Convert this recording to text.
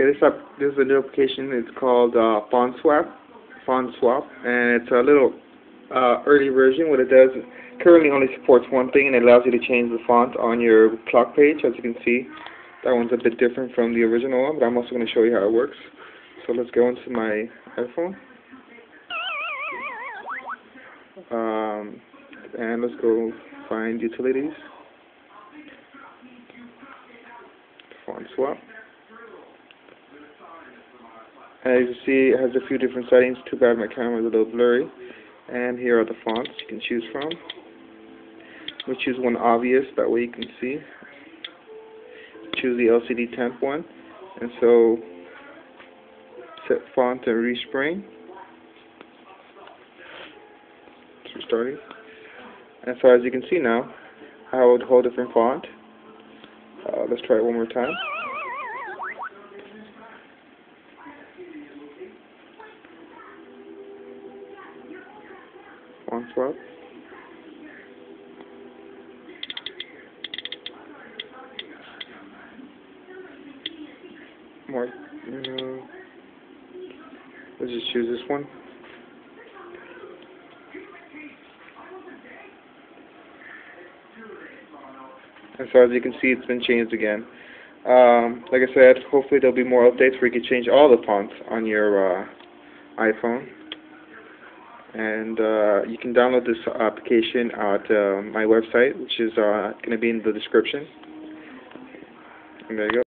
Okay, this up this is a new application. It's called uh, Font Swap, Font Swap, and it's a little uh, early version. What it does currently only supports one thing, and it allows you to change the font on your clock page. As you can see, that one's a bit different from the original one, but I'm also going to show you how it works. So let's go into my iPhone, um, and let's go find utilities, Font Swap. As you see, it has a few different settings. Too bad my camera is a little blurry. And here are the fonts you can choose from. We choose one obvious, that way you can see. Choose the LCD temp one. And so, set font to respring. It's restarting. And so as you can see now, I have a whole different font. Uh, let's try it one more time. Swap. More. Uh, let's just choose this one. And so as you can see, it's been changed again. Um, like I said, hopefully there'll be more updates where you can change all the fonts on your uh, iPhone. And uh, you can download this application at uh, my website, which is uh, going to be in the description. And there you go.